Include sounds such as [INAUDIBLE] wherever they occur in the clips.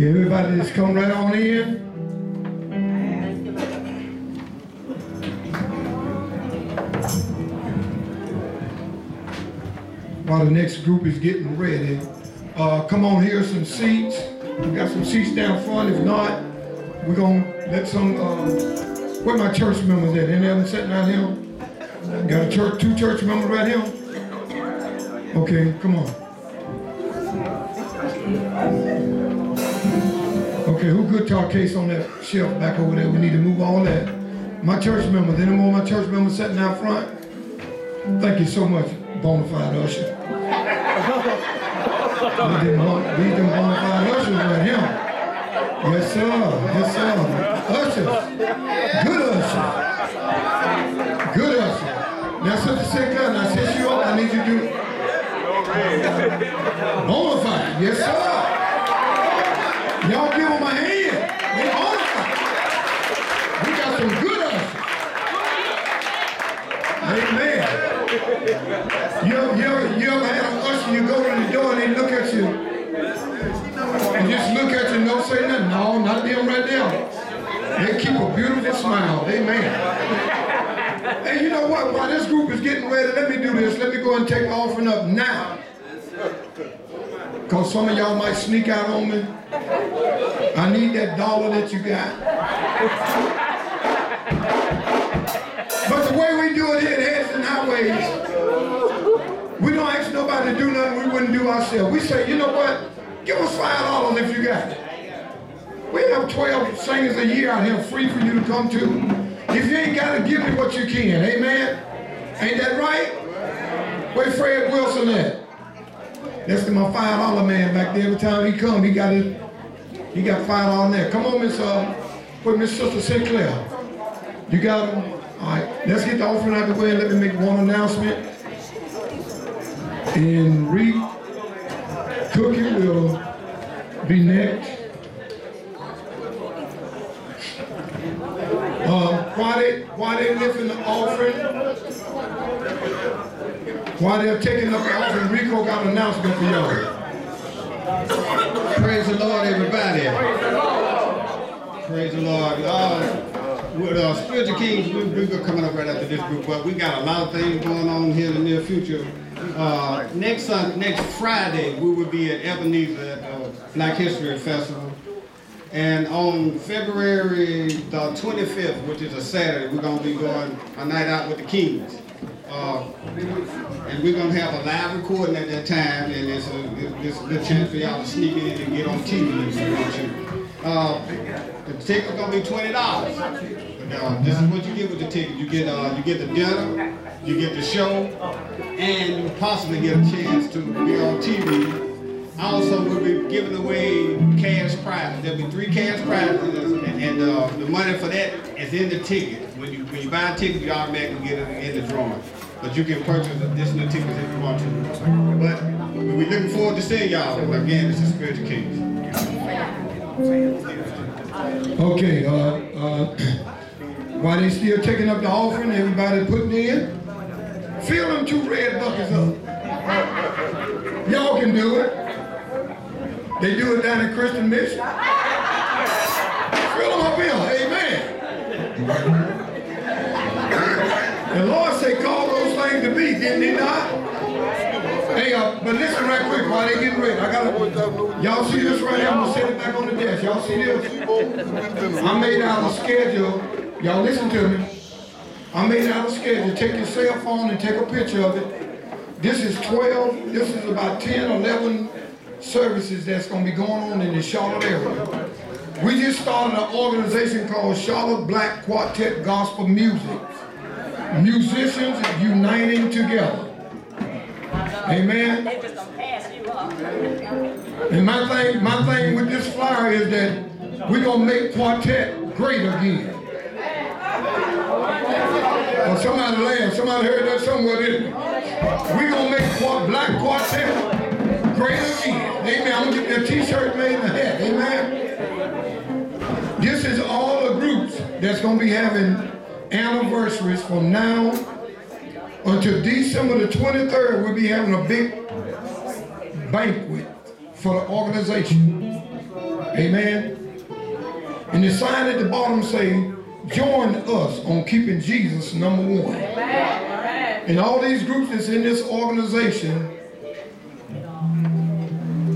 Everybody just come right on in. While the next group is getting ready, uh, come on here, some seats. We got some seats down front. If not, we're gonna let some, uh, where my church members at? Any of them sitting out here? Got a church, two church members right here? Okay, come on. Okay, who good talk case on that shelf back over there? We need to move all that. My church members, any more of my church members sitting out front? Thank you so much, bona fide usher. [LAUGHS] These them bon- these them bona fide ushers right here. Yes, sir. Yes, sir. Ushers. Good ushers. Good ushers. Now, Sister Sinclair, now since you up, I need you to do bona fide. Yes, sir. Y'all give them a hand. They bona fide. We got some good ushers. Amen. You, you, you ever had an usher, you go to the door and they look at you. And just look at you and don't say nothing. No, not them right there. They keep a beautiful smile. Amen. Hey, you know what? While this group is getting ready, let me do this. Let me go and take the offering up now. Because some of y'all might sneak out on me. I need that dollar that you got. To do nothing we wouldn't do ourselves. We say, you know what? Give us five dollars if you got it. We have 12 singers a year out here free for you to come to. If you ain't got it, give me what you can. Amen? Ain't that right? Where Fred Wilson at? That's my five dollar man back there. Every time he come, he got it. He got five on there. Come on, Miss uh, put Miss Sister Sinclair. You got him? All right. Let's get the offering out of the way and let me make one announcement. And Reed Cookie will be next. While they while they lifting the offering, while they're taking up the offering, Rico got an announcement for y'all. Praise the Lord, everybody. Praise the Lord. Uh, with uh, Spiritual Kings, we, we're coming up right after this group, but we got a lot of things going on here in the near future. Uh, next Sun, next Friday, we will be at Ebenezer at the Black History Festival. And on February the 25th, which is a Saturday, we're gonna be going a night out with the Kings. Uh, and we're gonna have a live recording at that time, and it's a, it's a good chance for y'all to sneak in and get on TV if you want to. Uh, the ticket's gonna be twenty dollars. Uh, this is what you get with the ticket. You get uh, you get the dinner, you get the show, and you possibly get a chance to be on TV. Also, we'll be giving away cash prizes. There'll be three cash prizes, and, and uh, the money for that is in the ticket. When you when you buy a ticket, you automatically get it in the drawing. But you can purchase additional tickets if you want to. But we're looking forward to seeing y'all. Again, this is Spiritual Kings. Okay, uh, uh, [CLEARS THROAT] while they still taking up the offering, everybody putting in, fill them two red buckets up. Y'all can do it. They do it down at Christian Mission. Fill them up here, amen. The Lord said, call those things to be, didn't he not? Hey, uh, but listen right quick while they getting ready. I gotta, y'all see this right here? I'm gonna set it back on the desk. Y'all see this? I made out a schedule. Y'all listen to me. I made out a schedule. Take your cell phone and take a picture of it. This is 12, this is about 10, 11 services that's gonna be going on in the Charlotte area. We just started an organization called Charlotte Black Quartet Gospel Music. Musicians uniting together. Amen. They just pass you up. And my thing, my thing with this flyer is that we're gonna make quartet great again. Somebody laughed, somebody heard that somewhere, didn't? We're gonna make quart, black quartet great again. Amen. I'm gonna get that t-shirt made in the hat. Amen. This is all the groups that's gonna be having anniversaries from now until December the 23rd. We'll be having a big banquet for the organization. Amen. And the sign at the bottom say, join us on keeping Jesus number one. And all these groups that's in this organization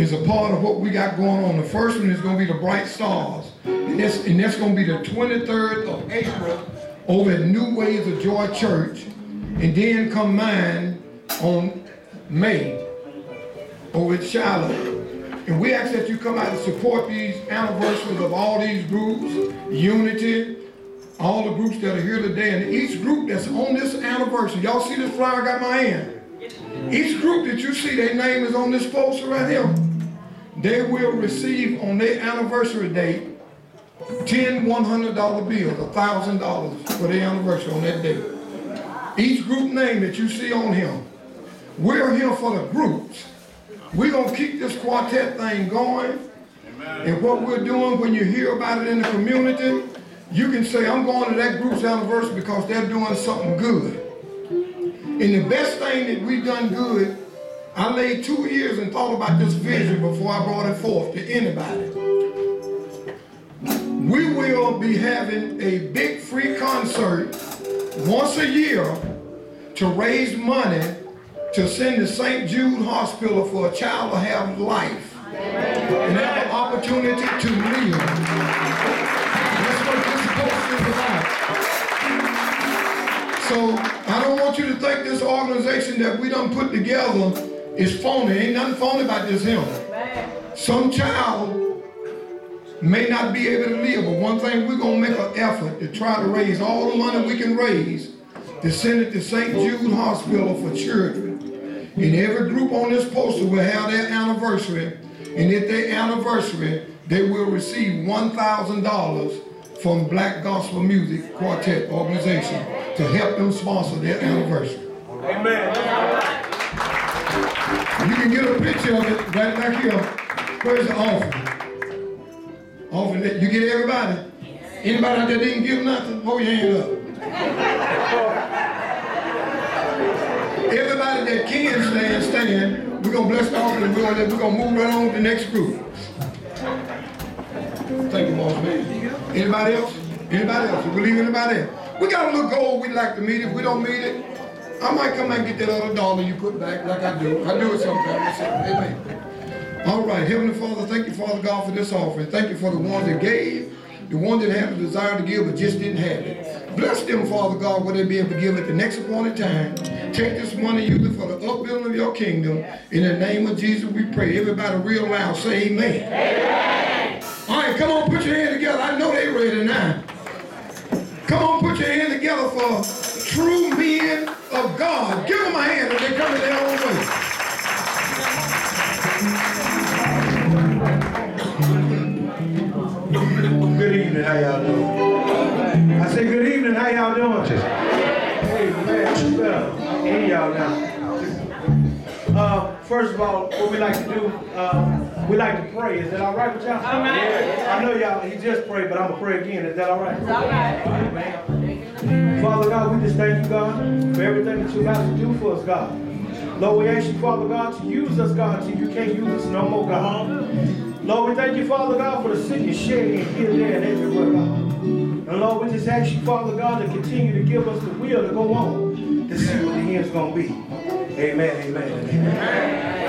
is a part of what we got going on. The first one is going to be the Bright Stars. And that's, and that's going to be the 23rd of April over at New Ways of Joy Church. And then come mine on May over at Shiloh. And we ask that you come out and support these anniversaries of all these groups, Unity, all the groups that are here today. And each group that's on this anniversary, y'all see this flyer I got my hand? Each group that you see, their name is on this poster right here. They will receive on their anniversary date 10 $100 bills, $1,000 for their anniversary on that day. Each group name that you see on here, we're here for the groups. We're going to keep this quartet thing going. And what we're doing when you hear about it in the community, you can say, I'm going to that group's anniversary because they're doing something good. And the best thing that we've done good, I laid two years and thought about this vision before I brought it forth to anybody. We will be having a big free concert once a year to raise money to send to St. Jude Hospital for a child to have life and have an opportunity to live. So I don't want you to think this organization that we done put together is phony. Ain't nothing phony about this hymn. Some child may not be able to live, but one thing we're to make an effort to try to raise all the money we can raise to send it to St. Jude Hospital for children. And every group on this poster will have their anniversary. And at their anniversary, they will receive $1,000 from Black Gospel Music Quartet Organization to help them sponsor their anniversary. Amen. You can get a picture of it right back here. Where's the offering? Offering that you get everybody. Anybody out there didn't give nothing? Hold your hand up. Everybody that can stand, stand. We're gonna bless the offering. We're gonna, we're gonna move right on to the next group. Thank you, man. Anybody else? Anybody else? We believe anybody else? We got a little goal we'd like to meet. If we don't meet it, I might come and get that other dollar you put back like I do. I do it sometimes. Amen. All right, Heavenly Father, thank you, Father God, for this offering. Thank you for the ones that gave, the ones that had the desire to give but just didn't have it. Bless them, Father God, where they be able to give at the next appointed time. Take this money, use it for the upbuilding of your kingdom. In the name of Jesus, we pray. Everybody real loud, say amen. amen. All right, come on, put your hand together. I know they ready now. Come on, put your hand together for true men of God. Give them a hand as they come in their own way. Good evening, how y'all doing? I say good evening, how y'all doing? Hey, man, you better hear y'all now. Uh, first of all, what we like to do, uh, we like to pray. Is that all right with y'all? All right. I know y'all, he just prayed, but I'm going to pray again. Is that all right? It's all right. Father God, we just thank you, God, for everything that you got to do for us, God. Lord, we ask you, Father God, to use us, God, till you can't use us no more, God. Lord, we thank you, Father God, for the sick and shedding here, there, and everywhere, God. And Lord, we just ask you, Father God, to continue to give us the will to go on to see what the end's going to be. Amen, amen, amen. I'd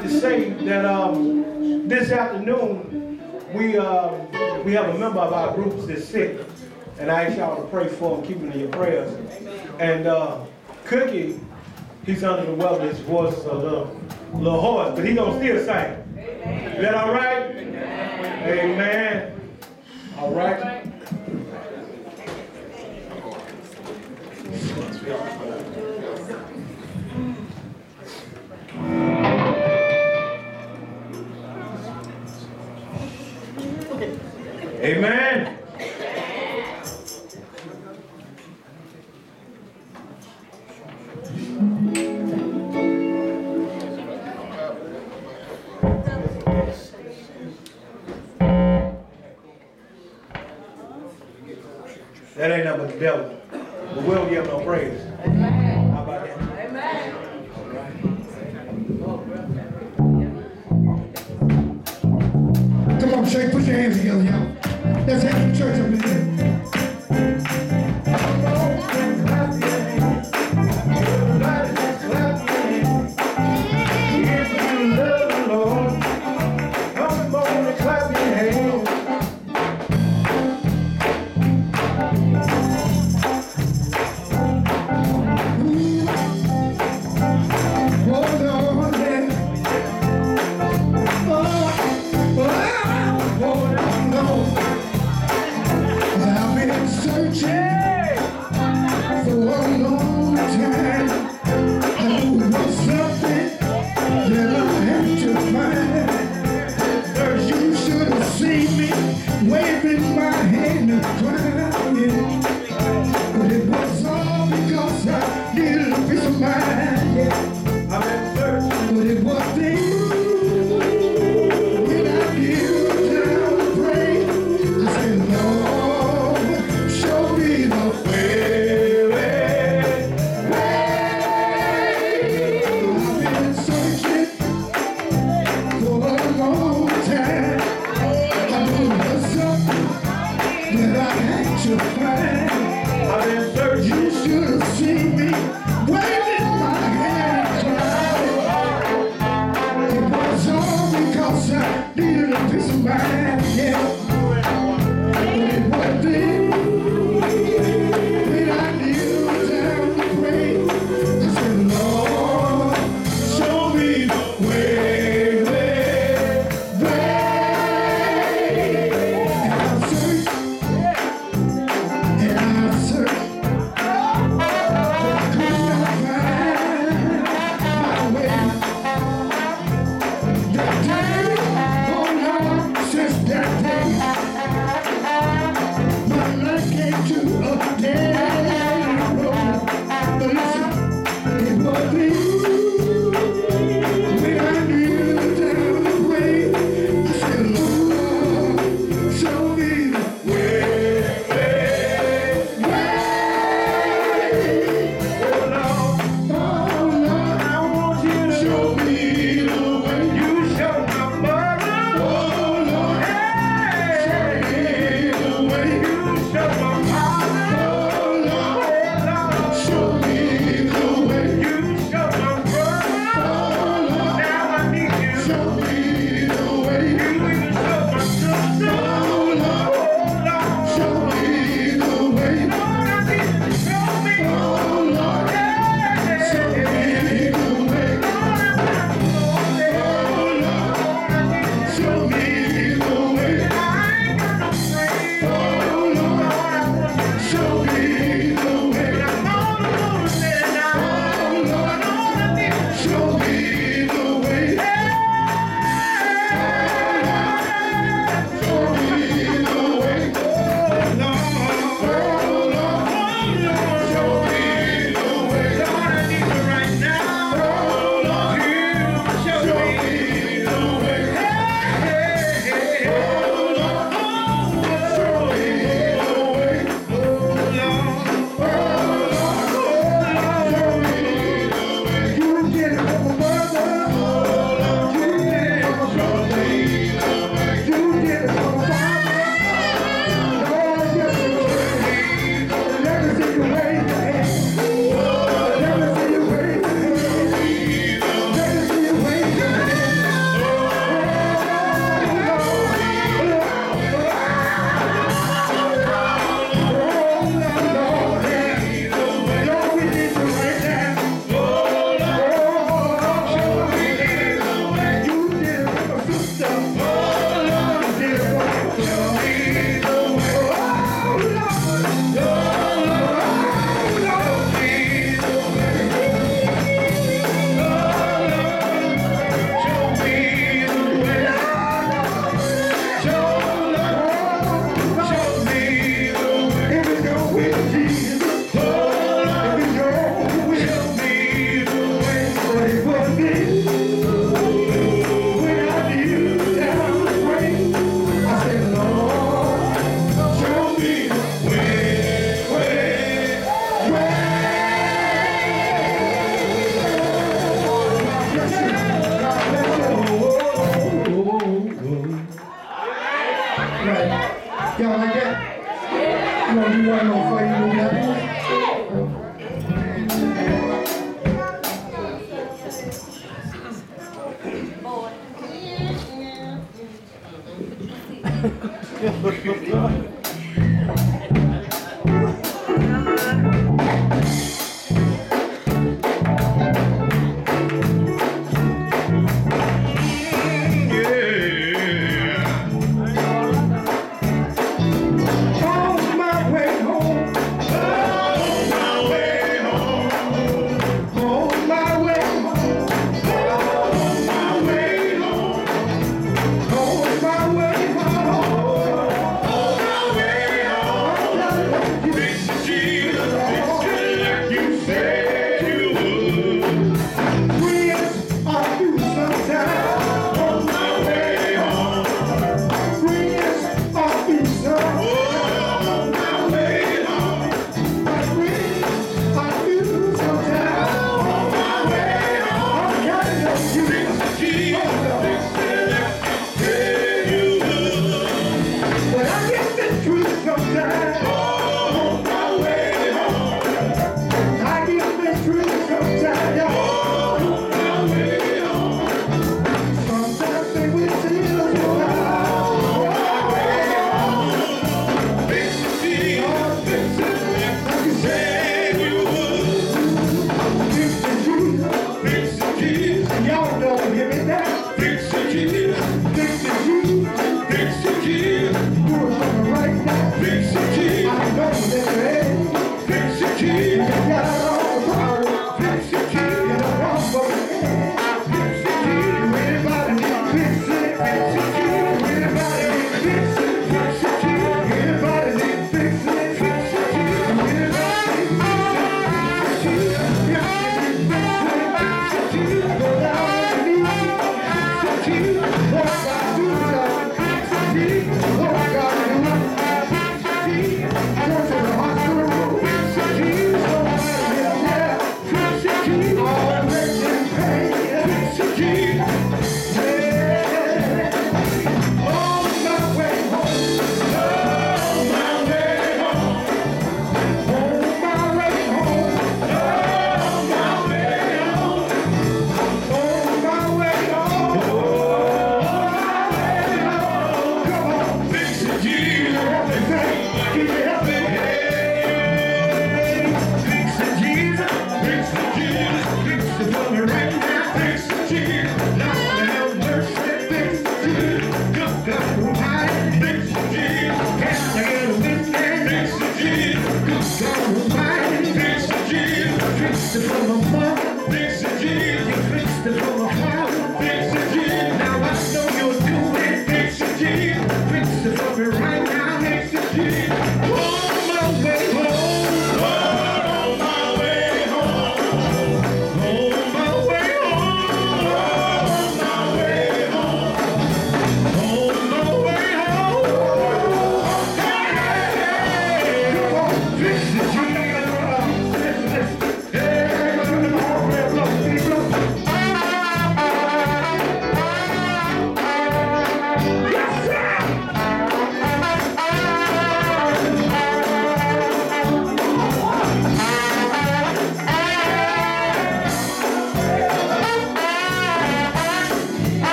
like to say that um, this afternoon, we, uh, we have a member of our groups that's sick. And I ask y'all to pray for him, keep him in your prayers. And uh, Cookie, he's under the weather, his voice is a little, little hoarse, but he gonna still sing. Is that all right? Amen. Amen. All right. Amen. That ain't nothing but the devil. But we'll give no praise.